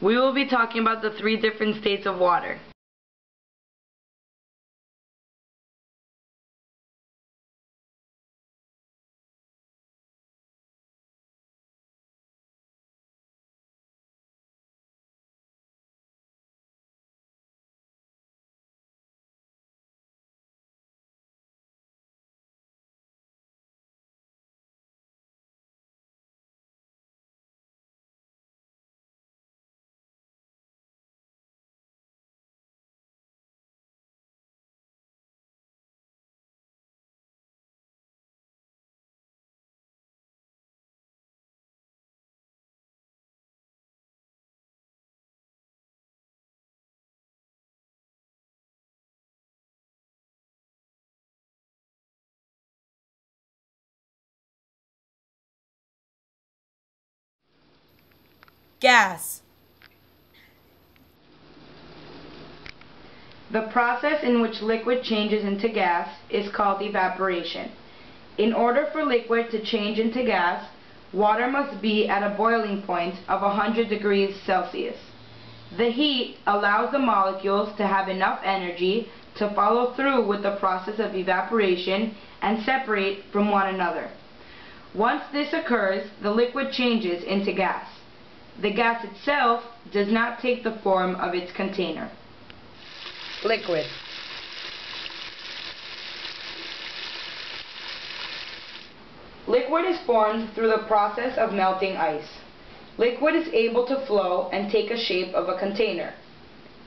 We will be talking about the three different states of water. Gas. The process in which liquid changes into gas is called evaporation. In order for liquid to change into gas, water must be at a boiling point of 100 degrees Celsius. The heat allows the molecules to have enough energy to follow through with the process of evaporation and separate from one another. Once this occurs, the liquid changes into gas. The gas itself does not take the form of its container. Liquid. Liquid is formed through the process of melting ice. Liquid is able to flow and take a shape of a container.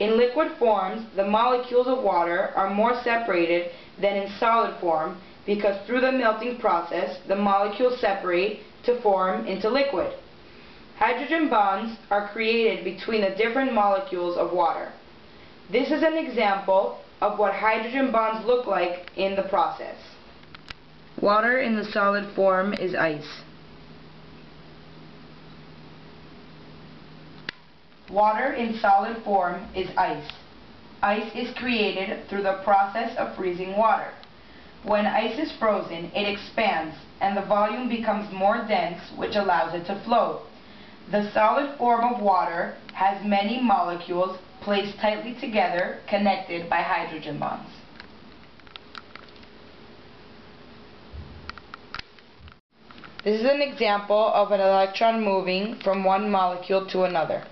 In liquid forms, the molecules of water are more separated than in solid form because through the melting process, the molecules separate to form into liquid. Hydrogen bonds are created between the different molecules of water. This is an example of what hydrogen bonds look like in the process. Water in the solid form is ice. Water in solid form is ice. Ice is created through the process of freezing water. When ice is frozen, it expands and the volume becomes more dense which allows it to float. The solid form of water has many molecules placed tightly together connected by hydrogen bonds. This is an example of an electron moving from one molecule to another.